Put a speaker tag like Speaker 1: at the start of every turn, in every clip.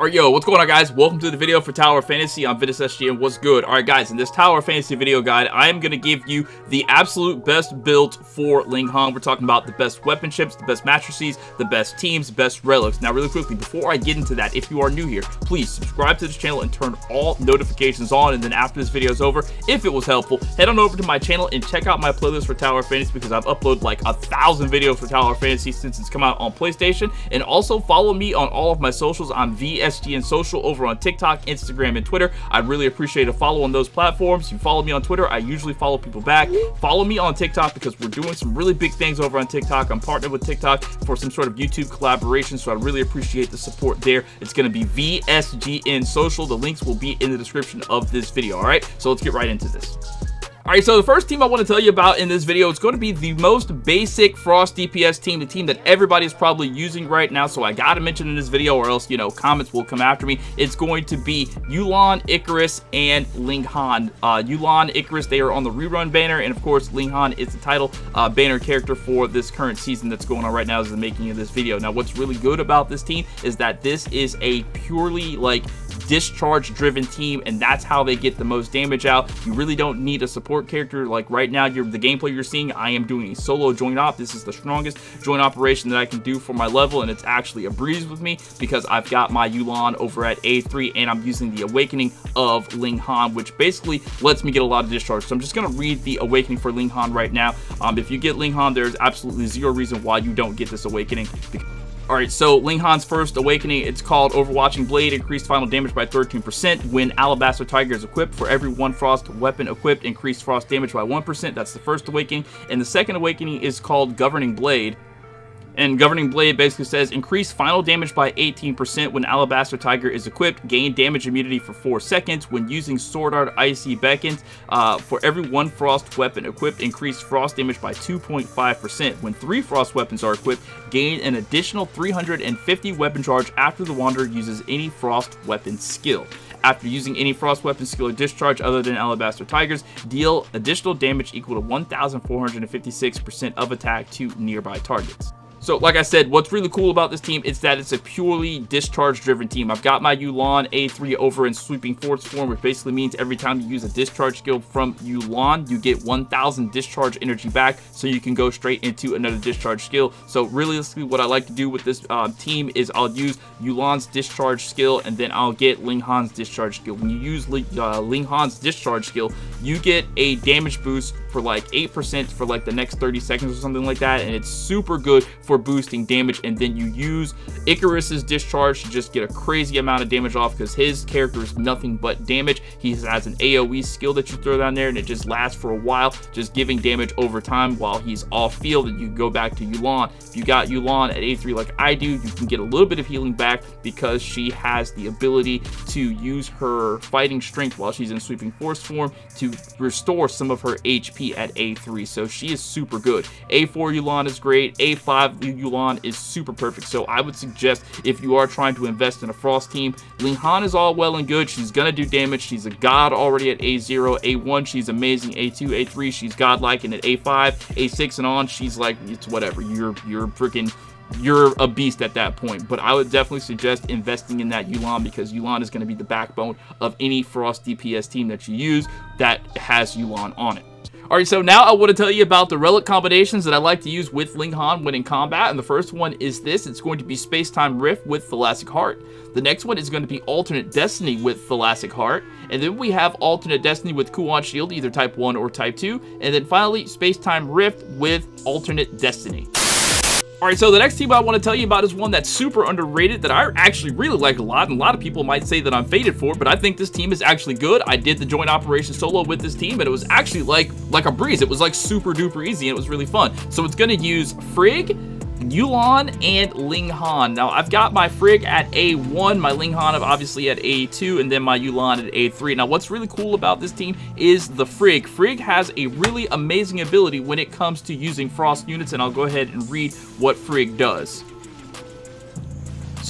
Speaker 1: Alright, yo, what's going on, guys? Welcome to the video for Tower Fantasy on Ventus SG, and what's good? Alright, guys, in this Tower Fantasy video guide, I am going to give you the absolute best build for Ling Han. We're talking about the best weapon chips, the best matrices, the best teams, best relics. Now, really quickly, before I get into that, if you are new here, please subscribe to this channel and turn all notifications on, and then after this video is over, if it was helpful, head on over to my channel and check out my playlist for Tower Fantasy, because I've uploaded like a thousand videos for Tower Fantasy since it's come out on PlayStation, and also follow me on all of my socials on VS SGN Social over on TikTok, Instagram, and Twitter. I'd really appreciate a follow on those platforms. You follow me on Twitter, I usually follow people back. Follow me on TikTok because we're doing some really big things over on TikTok. I'm partnered with TikTok for some sort of YouTube collaboration, so I really appreciate the support there. It's going to be VSGN Social. The links will be in the description of this video, all right? So let's get right into this. Alright, so the first team I want to tell you about in this video is going to be the most basic Frost DPS team, the team that everybody is probably using right now, so I gotta mention in this video or else, you know, comments will come after me. It's going to be Yu Lan, Icarus, and Ling Han. Uh, Yu Lan, Icarus, they are on the rerun banner, and of course, Ling Han is the title uh, banner character for this current season that's going on right now as the making of this video. Now, what's really good about this team is that this is a purely, like, discharge driven team and that's how they get the most damage out. You really don't need a support character. Like right now you're the gameplay you're seeing i am doing a solo joint op. This is the strongest joint operation that i can do for my level and it's actually a breeze with me because i've got my Yu Lan over at a3 and i'm using the awakening of ling han which basically lets me get a lot of discharge. So i'm just going to read the awakening for ling han right now. Um, if you get ling han there's absolutely zero reason why you don't get this awakening Alright, so Ling Han's first awakening, it's called Overwatching Blade, increased final damage by 13%. When Alabaster Tiger is equipped, for every one Frost weapon equipped, increased Frost damage by 1%. That's the first awakening. And the second awakening is called Governing Blade. And Governing Blade basically says increase final damage by 18% when Alabaster Tiger is equipped, gain damage immunity for 4 seconds. When using Sword Art Icy Beckons, uh, for every one Frost weapon equipped, increase Frost damage by 2.5%. When 3 Frost weapons are equipped, gain an additional 350 weapon charge after the Wanderer uses any Frost weapon skill. After using any Frost weapon skill or discharge other than Alabaster Tigers, deal additional damage equal to 1,456% of attack to nearby targets. So, like I said, what's really cool about this team is that it's a purely discharge-driven team. I've got my Yu Lan A3 over in Sweeping Force form, which basically means every time you use a discharge skill from Yu Lan, you get 1,000 discharge energy back, so you can go straight into another discharge skill. So, realistically, what I like to do with this uh, team is I'll use Yu Lan's discharge skill, and then I'll get Ling Han's discharge skill. When you use uh, Ling Han's discharge skill, you get a damage boost for like 8% for like the next 30 seconds or something like that, and it's super good for boosting damage, and then you use Icarus's discharge to just get a crazy amount of damage off because his character is nothing but damage. He has an AoE skill that you throw down there, and it just lasts for a while, just giving damage over time while he's off field, and you go back to Yu Lan. If you got Yu Lan at A3 like I do, you can get a little bit of healing back because she has the ability to use her fighting strength while she's in sweeping force form to restore some of her HP at A3, so she is super good. A4 Yu Lan is great, A5 Yu Lan is super perfect. So I would suggest if you are trying to invest in a Frost team, Ling Han is all well and good. She's to do damage. She's a god already at A0. A1, she's amazing. A2, A3, she's godlike. And at A5, A6 and on, she's like, it's whatever. You're, you're freaking you're a beast at that point. But I would definitely suggest investing in that Yu Lan because Yu Lan is going to be the backbone of any Frost DPS team that you use that has Yu Lan on it. Alright, so now I want to tell you about the relic combinations that I like to use with Ling Han when in combat. And the first one is this. It's going to be Space-Time Rift with Thalassic Heart. The next one is going to be Alternate Destiny with Thalassic Heart. And then we have Alternate Destiny with Couant Shield, either Type 1 or Type 2. And then finally, Space-Time Rift with Alternate Destiny. Alright, so the next team I want to tell you about is one that's super underrated that I actually really like a lot, and a lot of people might say that I'm faded for, but I think this team is actually good. I did the joint operation solo with this team, and it was actually like, like a breeze. It was like super duper easy, and it was really fun. So it's going to use Frigg, Yu Lan and Ling Han. Now, I've got my Frigg at A1, my Ling Han obviously at A2, and then my Yu Lan at A3. Now, what's really cool about this team is the Frigg. Frigg has a really amazing ability when it comes to using Frost units, and I'll go ahead and read what Frigg does.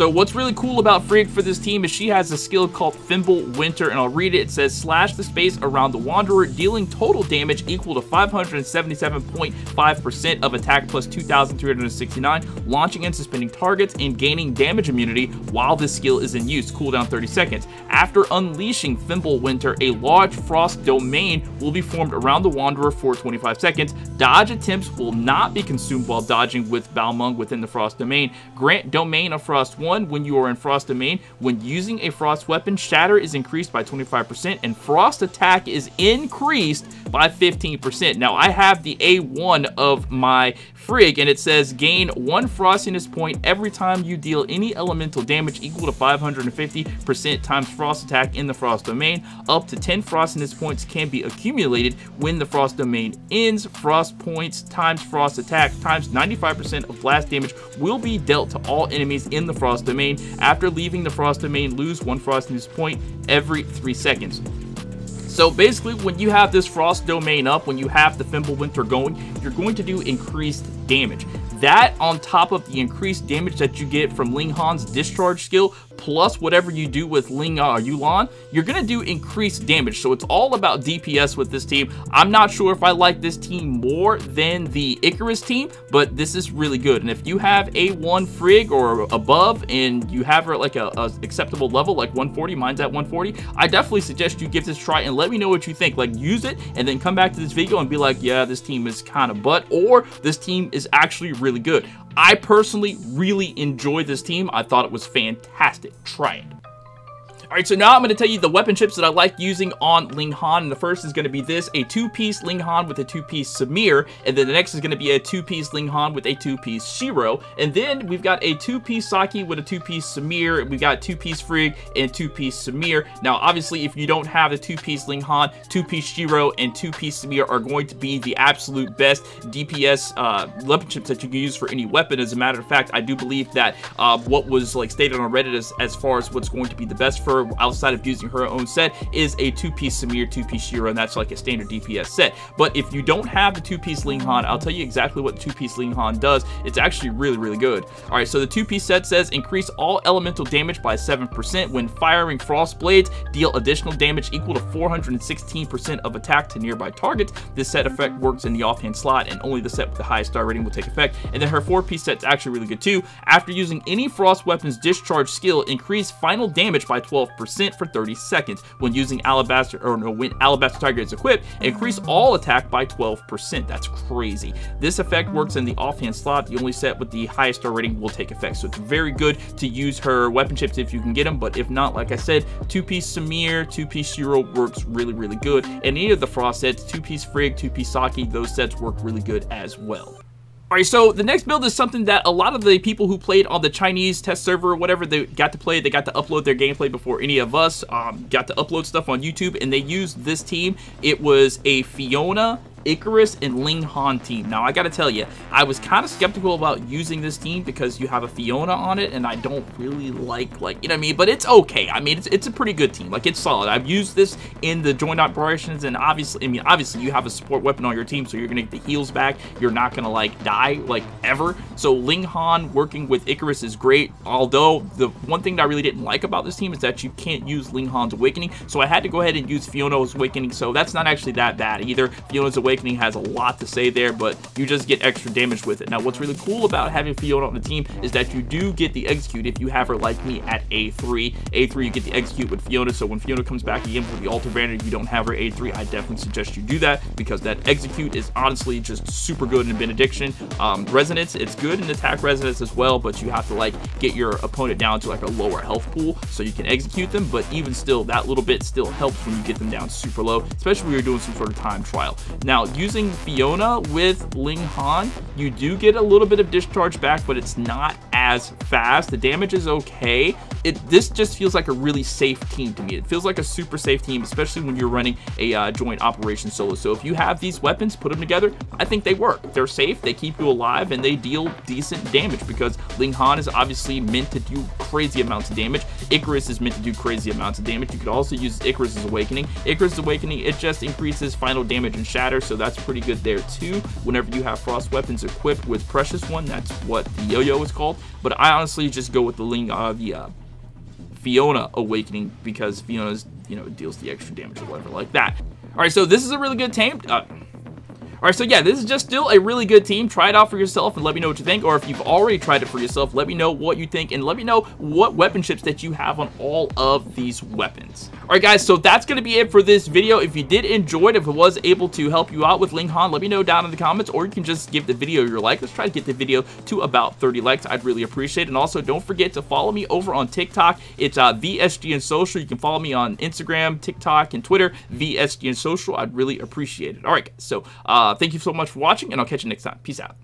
Speaker 1: So what's really cool about Frigg for this team is she has a skill called Fimbul Winter, and I'll read it. It says, slash the space around the Wanderer, dealing total damage equal to 577.5% of attack plus 2,369, launching and suspending targets, and gaining damage immunity while this skill is in use, cooldown 30 seconds. After unleashing Fimbul Winter, a large frost domain will be formed around the Wanderer for 25 seconds. Dodge attempts will not be consumed while dodging with Balmung within the frost domain. Grant domain of frost 1 when you are in frost domain. When using a frost weapon, shatter is increased by 25% and frost attack is increased by 15%. Now I have the A1 of my Frigg and it says gain one frostiness point every time you deal any elemental damage equal to 550% times frost attack in the frost domain. Up to 10 frostiness points can be accumulated when the frost domain ends. Frost points times frost attack times 95% of blast damage will be dealt to all enemies in the frost domain. After leaving the frost domain, lose one frostiness point every 3 seconds. So basically, when you have this Frost Domain up, when you have the Fimbulwinter going, you're going to do increased damage. That on top of the increased damage that you get from Ling Han's discharge skill, plus whatever you do with Ling uh, Yu Lan, you're to do increased damage. So it's all about DPS with this team. I'm not sure if I like this team more than the Icarus team, but this is really good. And if you have A1 Frigg or above and you have her at like a, a acceptable level, like 140, mine's at 140, I definitely suggest you give this try and let me know what you think. Like use it and then come back to this video and be like, yeah, this team is kind of butt or this team is actually really really good. I personally really enjoy this team. I thought it was fantastic. Try it. Alright, so now I'm going to tell you the weapon chips that I like using on Ling Han, and the first is going to be this, a two-piece Ling Han with a two-piece Samir, and then the next is going to be a two-piece Ling Han with a two-piece Shiro, and then we've got a two-piece Saki with a two-piece Samir, we've got two-piece Frigg and two-piece Samir. Now, obviously, if you don't have the two-piece Ling Han, two-piece Shiro, and two-piece Samir are going to be the absolute best DPS uh, weapon chips that you can use for any weapon. As a matter of fact, I do believe that uh, what was like stated on Reddit as, as far as what's going to be the best for outside of using her own set is a two-piece Samir, two-piece Shiro, and that's like a standard DPS set. But if you don't have the two-piece Ling Han, I'll tell you exactly what two-piece Ling Han does. It's actually really, really good. All right, so the two-piece set says increase all elemental damage by 7% when firing frost blades, deal additional damage equal to 416% of attack to nearby targets. This set effect works in the offhand slot, and only the set with the highest star rating will take effect. And then her four-piece set's actually really good too. After using any frost weapon's discharge skill, increase final damage by 12 percent for 30 seconds. When using Alabaster, or no, when Alabaster Tiger is equipped, increase all attack by 12%. That's crazy. This effect works in the offhand slot. The only set with the highest star rating will take effect. So it's very good to use her weapon chips if you can get them. But if not, like I said, two-piece Samir, two-piece Shiro works really, really good. And any of the Frost sets, two-piece Frigg, two-piece Saki, those sets work really good as well. Alright, so the next build is something that a lot of the people who played on the Chinese test server or whatever, they got to play, they got to upload their gameplay before any of us um, got to upload stuff on YouTube, and they used this team. It was a Fiona, Icarus and Ling Han team. Now, I gotta tell you, I was kind of skeptical about using this team because you have a Fiona on it, and I don't really like, like, you know what I mean? But it's okay. I mean, it's, it's a pretty good team. Like, it's solid. I've used this in the joint operations, and obviously, I mean, obviously, you have a support weapon on your team, so you're gonna get the heals back. You're not gonna, like, die, like, ever. So, Ling Han working with Icarus is great, although the one thing that I really didn't like about this team is that you can't use Ling Han's Awakening, so I had to go ahead and use Fiona's Awakening, so that's not actually that bad either. Fiona's Awakening Awakening has a lot to say there, but you just get extra damage with it. Now, what's really cool about having Fiona on the team is that you do get the Execute if you have her like me at A3. A3, you get the Execute with Fiona, so when Fiona comes back again with the Altar Banner, you don't have her A3, I definitely suggest you do that because that Execute is honestly just super good in Benediction. Um, resonance, it's good in attack resonance as well, but you have to like get your opponent down to like a lower health pool so you can execute them, but even still, that little bit still helps when you get them down super low, especially when you're doing some sort of time trial. Now, now, using Fiona with Ling Han, you do get a little bit of discharge back, but it's not as fast. The damage is okay. It This just feels like a really safe team to me. It feels like a super safe team, especially when you're running a uh, joint operation solo. So if you have these weapons, put them together, I think they work. They're safe, they keep you alive, and they deal decent damage because Ling Han is obviously meant to do crazy amounts of damage. Icarus is meant to do crazy amounts of damage. You could also use Icarus's Awakening. Icarus's Awakening, it just increases final damage and shatter, so that's pretty good there too. Whenever you have Frost weapons equipped with Precious One, that's what the Yo-Yo is called. But I honestly just go with the Ling, uh, the uh, Fiona Awakening because Fiona's, you know, deals the extra damage or whatever like that. Alright, so this is a really good tame. Uh, Alright, so yeah, this is just still a really good team. Try it out for yourself and let me know what you think. Or if you've already tried it for yourself, let me know what you think and let me know what weapon chips that you have on all of these weapons. Alright guys, so that's going to be it for this video. If you did enjoy it, if it was able to help you out with Ling Han, let me know down in the comments or you can just give the video your like. Let's try to get the video to about 30 likes. I'd really appreciate it. And also don't forget to follow me over on TikTok. It's uh, VSGN Social. You can follow me on Instagram, TikTok, and Twitter, VSGN Social. I'd really appreciate it. Alright, so uh, Uh, thank you so much for watching, and I'll catch you next time. Peace out.